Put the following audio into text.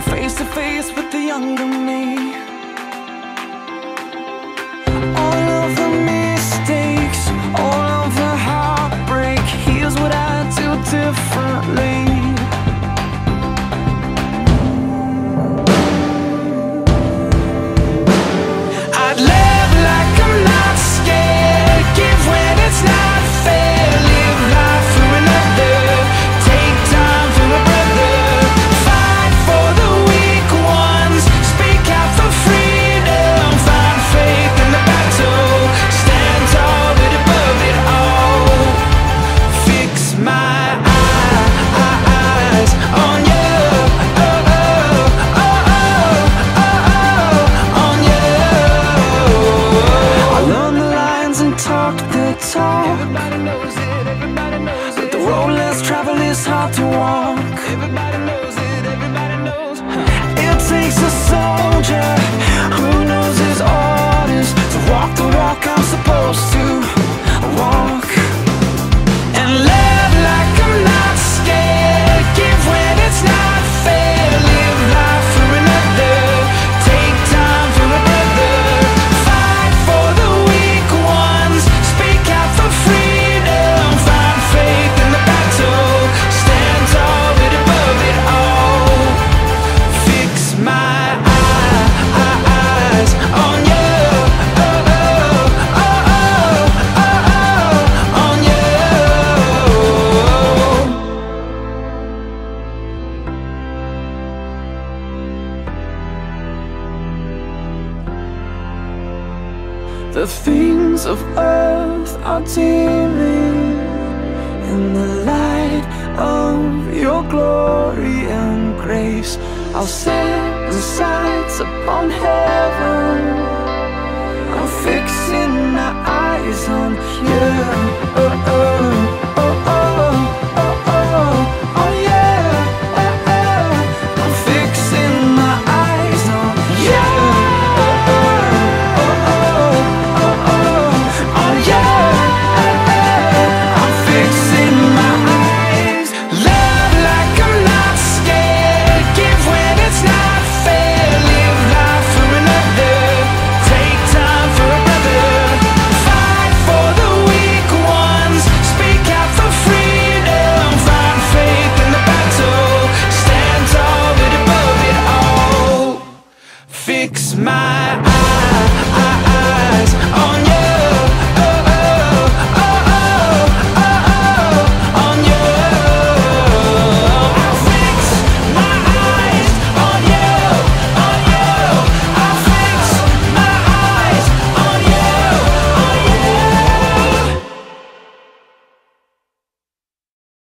face to face with the younger me. Is hard to walk. Everybody knows it, everybody knows. Huh. It takes a soldier who knows The things of earth are dimming in the light of your glory and grace. I'll set the sights upon heaven. I'm fixing my eyes on you.